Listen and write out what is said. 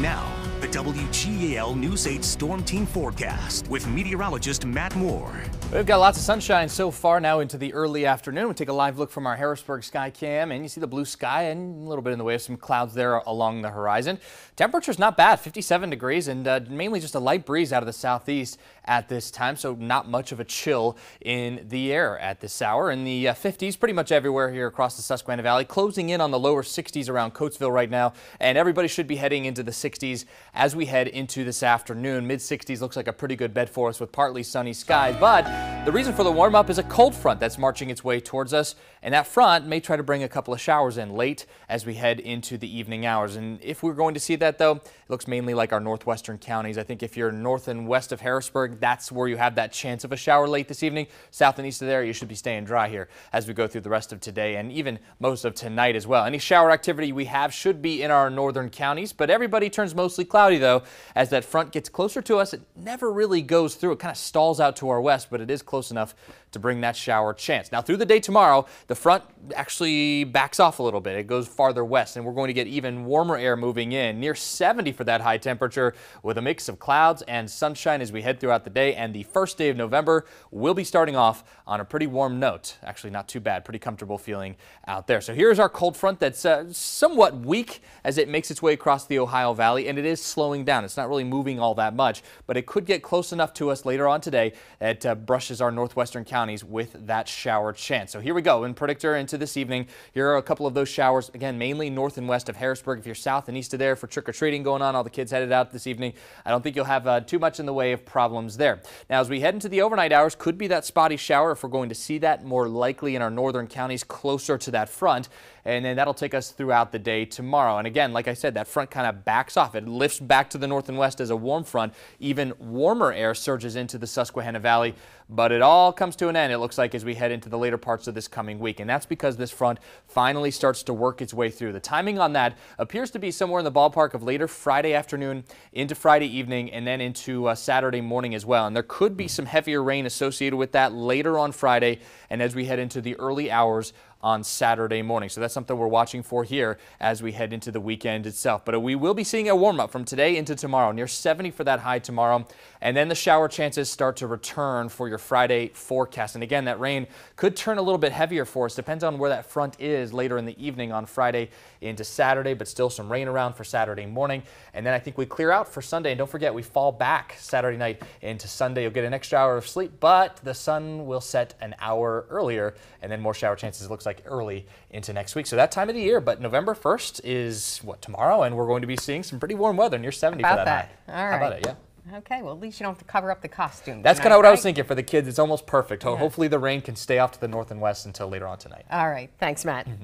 Now, the WGAL News 8 Storm Team Forecast with meteorologist Matt Moore. We've got lots of sunshine so far now into the early afternoon. We'll take a live look from our Harrisburg sky cam and you see the blue sky and a little bit in the way of some clouds there along the horizon. Temperature's not bad, 57 degrees and uh, mainly just a light breeze out of the southeast at this time, so not much of a chill in the air at this hour. In the uh, 50s pretty much everywhere here across the Susquehanna Valley, closing in on the lower 60s around Coatesville right now, and everybody should be heading into the 60s as we head into this afternoon. Mid 60s looks like a pretty good bed for us with partly sunny skies, but the reason for the warm up is a cold front that's marching its way towards us, and that front may try to bring a couple of showers in late as we head into the evening hours. And if we're going to see that, though, it looks mainly like our northwestern counties. I think if you're north and west of Harrisburg, that's where you have that chance of a shower late this evening. South and east of there, you should be staying dry here as we go through the rest of today and even most of tonight as well. Any shower activity we have should be in our northern counties, but everybody turns mostly cloudy, though, as that front gets closer to us. It never really goes through. It kind of stalls out to our west, but it is close enough to bring that shower chance. Now through the day tomorrow, the front actually backs off a little bit. It goes farther west and we're going to get even warmer air moving in near 70 for that high temperature with a mix of clouds and sunshine as we head throughout the day. And the first day of November will be starting off on a pretty warm note. Actually not too bad, pretty comfortable feeling out there. So here's our cold front that's uh, somewhat weak as it makes its way across the Ohio Valley and it is slowing down. It's not really moving all that much, but it could get close enough to us later on today that uh, brushes our northwestern counties with that shower chance. So here we go in predictor into this evening. Here are a couple of those showers, again, mainly north and west of Harrisburg. If you're south and east of there for trick-or-treating going on, all the kids headed out this evening, I don't think you'll have uh, too much in the way of problems there. Now, as we head into the overnight hours, could be that spotty shower if we're going to see that more likely in our northern counties closer to that front and then that'll take us throughout the day tomorrow. And again, like I said, that front kind of backs off. It lifts back to the north and west as a warm front. Even warmer air surges into the Susquehanna Valley, but it all comes to an end, it looks like, as we head into the later parts of this coming week. And that's because this front finally starts to work its way through. The timing on that appears to be somewhere in the ballpark of later Friday afternoon into Friday evening and then into uh, Saturday morning as well. And there could be some heavier rain associated with that later on Friday and as we head into the early hours on Saturday morning. So that's something we're watching for here as we head into the weekend itself. But we will be seeing a warm up from today into tomorrow, near 70 for that high tomorrow. And then the shower chances start to return for your Friday forecast. And again, that rain could turn a little bit heavier for us. Depends on where that front is later in the evening on Friday into Saturday, but still some rain around for Saturday morning. And then I think we clear out for Sunday. And don't forget, we fall back Saturday night into Sunday. You'll get an extra hour of sleep, but the sun will set an hour earlier and then more shower chances. It looks like early into next week. So that time of the year, but November 1st is what tomorrow, and we're going to be seeing some pretty warm weather near 70 about for that, that. All right. How about it? Yeah. Okay, well, at least you don't have to cover up the costume. That's kind of what I was thinking for the kids. It's almost perfect. Yeah. Hopefully the rain can stay off to the north and west until later on tonight. All right. Thanks, Matt. Mm-hmm.